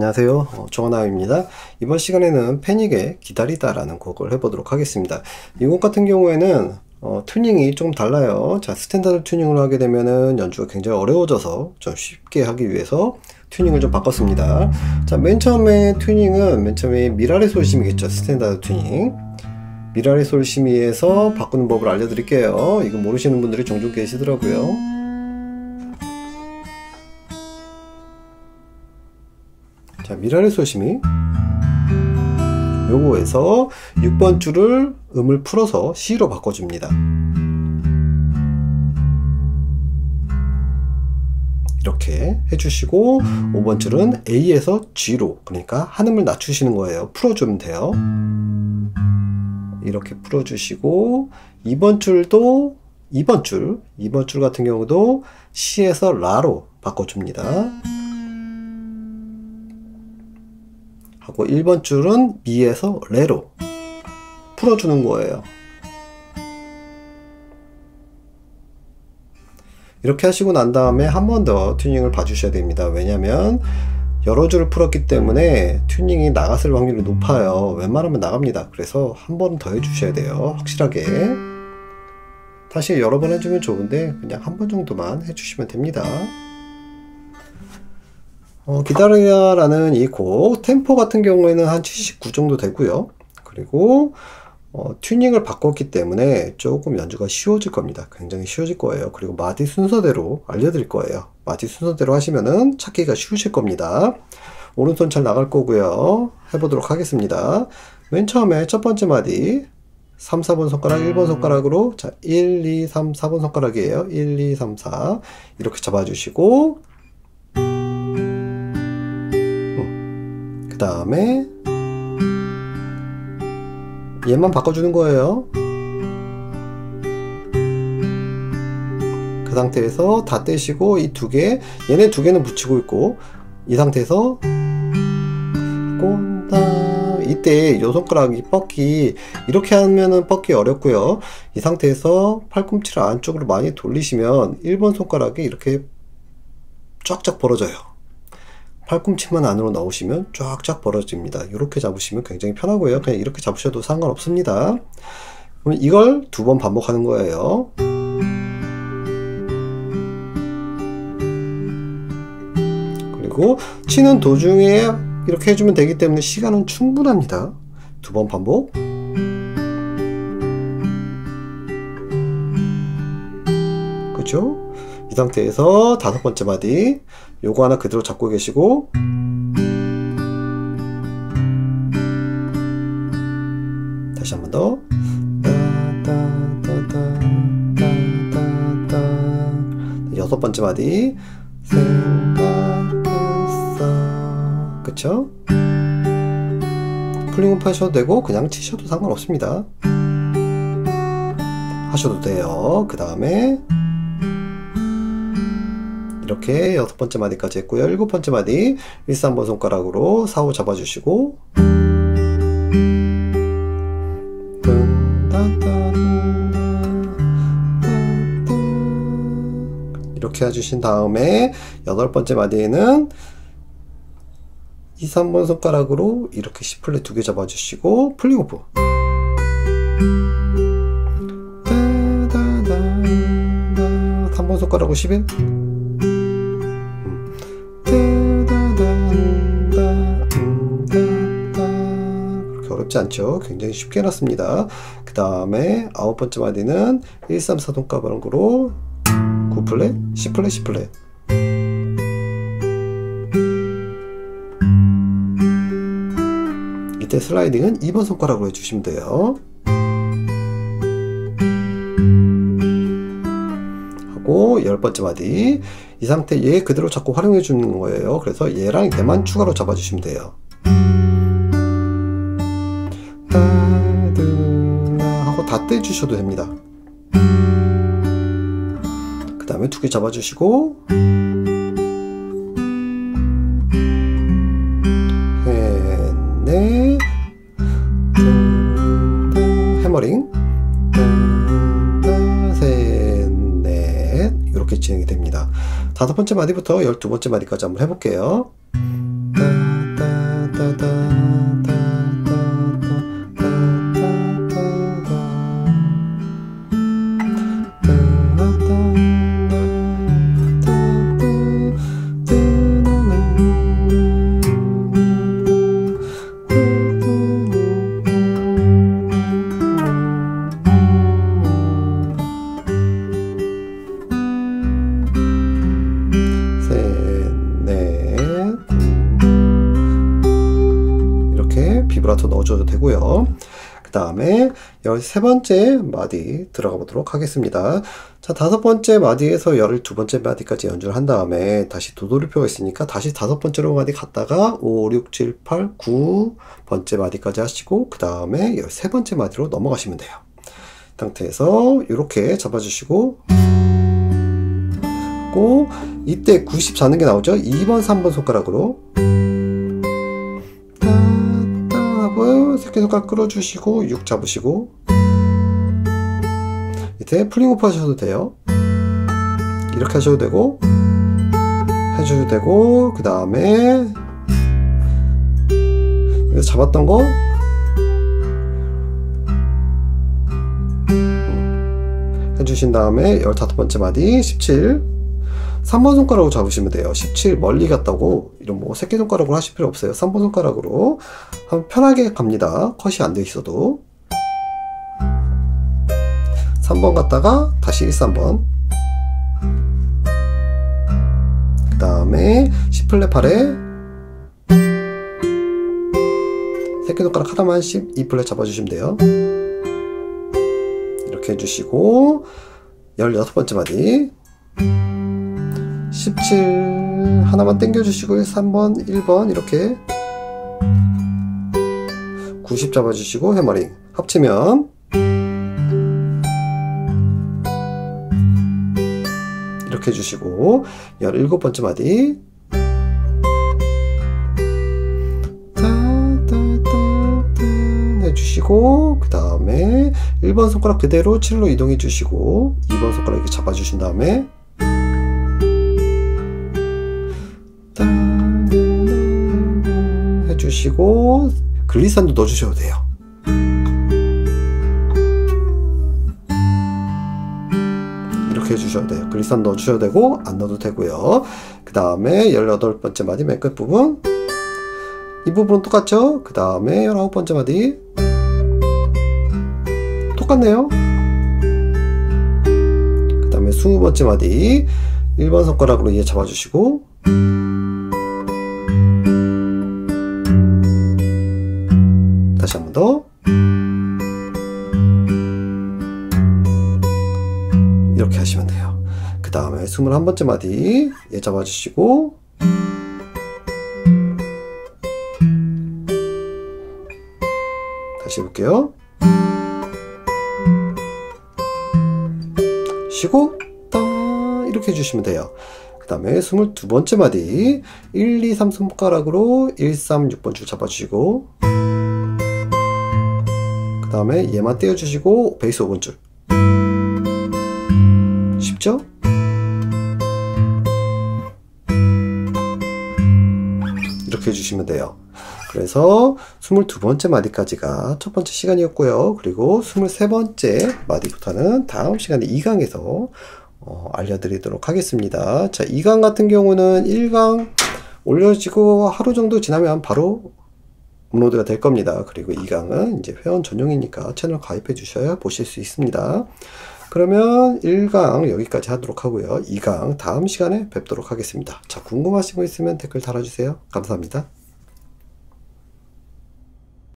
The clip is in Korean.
안녕하세요. 어, 정하나입니다. 이번 시간에는 패닉의 기다리다 라는 곡을 해보도록 하겠습니다. 이 곡 같은 경우에는 어, 튜닝이 좀 달라요. 자 standard 튜닝을 하게 되면은 연주가 굉장히 어려워져서 좀 쉽게 하기 위해서 튜닝을 좀 바꿨습니다. 자 맨 처음에 튜닝은 맨 처음에 미라레솔시미겠죠 standard 튜닝. 미라레솔시미에서 바꾸는 법을 알려드릴게요. 이거 모르시는 분들이 종종 계시더라고요 자, 미라레 소심이 요거에서 6번 줄을 음을 풀어서 C로 바꿔줍니다. 이렇게 해주시고 5번 줄은 A에서 G로 그러니까 한 음을 낮추시는 거예요. 풀어주면 돼요. 이렇게 풀어주시고 2번 줄도 2번 줄 2번 줄 같은 경우도 C에서 라로 바꿔줍니다. 하고 1번 줄은 미에서 레로 풀어주는 거예요. 이렇게 하시고 난 다음에 한 번 더 튜닝을 봐주셔야 됩니다. 왜냐면 여러 줄을 풀었기 때문에 튜닝이 나갔을 확률이 높아요. 웬만하면 나갑니다. 그래서 한 번 더 해주셔야 돼요. 확실하게. 사실 여러 번 해주면 좋은데 그냥 한 번 정도만 해주시면 됩니다. 어, 기다려라는 이 곡 템포 같은 경우에는 한 79 정도 되고요. 그리고 어, 튜닝을 바꿨기 때문에 조금 연주가 쉬워질 겁니다. 굉장히 쉬워질 거예요. 그리고 마디 순서대로 알려드릴 거예요. 마디 순서대로 하시면은 찾기가 쉬우실 겁니다. 오른손 잘 나갈 거고요. 해보도록 하겠습니다. 맨 처음에 첫 번째 마디 3, 4번 손가락, 1번 손가락으로 자 1, 2, 3, 4번 손가락이에요. 1, 2, 3, 4 이렇게 잡아주시고 그 다음에 얘만 바꿔주는 거예요. 그 상태에서 다 떼시고 이 두 개 얘네 두 개는 붙이고 있고 이 상태에서 꼰다. 이때 요 손가락이 뻗기. 이렇게 하면은 뻗기 어렵고요. 이 상태에서 팔꿈치를 안쪽으로 많이 돌리시면 1번 손가락이 이렇게 쫙쫙 벌어져요 팔꿈치만 안으로 넣으시면 쫙쫙 벌어집니다. 이렇게 잡으시면 굉장히 편하고요. 그냥 이렇게 잡으셔도 상관없습니다. 그럼 이걸 두 번 반복하는 거예요. 그리고 치는 도중에 이렇게 해주면 되기 때문에 시간은 충분합니다. 두 번 반복. 그죠? 이 상태에서 다섯 번째 마디. 요거 하나 그대로 잡고 계시고. 다시 한 번 더. 여섯 번째 마디. 생각했어. 그쵸? 풀링업 하셔도 되고 그냥 치셔도 상관없습니다. 하셔도 돼요. 그 다음에 이렇게 여섯 번째 마디까지 했고요. 일곱 번째 마디 1, 3번 손가락으로 사호 잡아주시고. 이렇게 해주신 다음에 여덟 번째 마디에는 2, 3번 손가락으로 이렇게 C fret 두 개 잡아주시고 pulling off 3번 손가락으로 11 어렵지 않죠. 굉장히 쉽게 해놨습니다. 그 다음에 아홉 번째 마디는 1, 3, 4동 가방으로 9플랫, 10플랫, 10플랫 이때 슬라이딩은 2번 손가락으로 해주시면 돼요. 하고 열 번째 마디. 이 상태 얘 그대로 자꾸 활용해 주는 거예요. 그래서 얘랑 얘만 추가로 잡아주시면 돼요 다 떼주셔도 됩니다. 그 다음에 두 개 잡아주시고. 셋넷 해머링. 셋넷 이렇게 진행이 됩니다. 다섯 번째 마디부터 열두 번째 마디까지 한번 해볼게요 비브라토 넣어줘도 되고요. 그 다음에 세 번째 마디 들어가 보도록 하겠습니다. 자, 다섯 번째 마디에서 열을 두 번째 마디까지 연주를 한 다음에 다시 도돌이표가 있으니까 다시 다섯 번째로 마디 갔다가 5, 6, 7, 8, 9 번째 마디까지 하시고 그 다음에 열세 번째 마디로 넘어가시면 돼요. 상태에서 이렇게 잡아주시고 고 이때 94는 게 나오죠? 2번, 3번 손가락으로 새끼손가락 끌어주시고 6 잡으시고. 밑에 플링오프 하셔도 돼요. 이렇게 하셔도 되고 해줘도 되고 그 다음에 잡았던 거. 음, 해주신 다음에 15번째 마디 17 3번 손가락으로 잡으시면 돼요. 17 멀리 갔다고 이런 뭐 새끼손가락으로 하실 필요 없어요. 3번 손가락으로 한번 편하게 갑니다. 컷이 안 돼 있어도 3번 갔다가 다시 1, 3번 그 다음에 C플랫 8에 새끼손가락 하나만 12플랫 잡아주시면 돼요. 이렇게 해주시고 16번째 마디 17 하나만 땡겨주시고 3번 1번 이렇게 90 잡아주시고 해머링 합치면 이렇게 해주시고 17번째 마디. 해주시고 그 다음에 1번 손가락 그대로 7로 이동해 주시고 2번 손가락 이렇게 잡아 주신 다음에 해주시고 글리산도 넣어주셔도 돼요. 이렇게 해주셔도 돼요. 글리산 넣어주셔도 되고 안 넣어도 되고요. 그 다음에 18번째 마디 맨 끝 부분. 이 부분은 똑같죠? 그 다음에 19번째 마디. 똑같네요. 그 다음에 20번째 마디. 1번 손가락으로 이해 잡아주시고 이렇게 하시면 돼요. 그 다음에 21번째 마디 얘 잡아주시고 다시 해볼게요. 쉬고 따 이렇게 해주시면 돼요. 그 다음에 22번째 마디 1, 2, 3 손가락으로 1, 3, 6번 줄 잡아주시고 그 다음에 얘만 떼어주시고 베이스 5번 줄 이렇게 해주시면 돼요 그래서 22번째 마디까지가 첫 번째 시간이었고요 그리고 23번째 마디부터는 다음 시간에 2강에서 어, 알려드리도록 하겠습니다. 자, 2강 같은 경우는 1강 올려지고 하루 정도 지나면 바로 업로드가 될 겁니다. 그리고 2강은 이제 회원 전용이니까 채널 가입해 주셔야 보실 수 있습니다. 그러면 1강 여기까지 하도록 하고요. 2강 다음 시간에 뵙도록 하겠습니다. 자, 궁금하신 거 있으면 댓글 달아주세요. 감사합니다.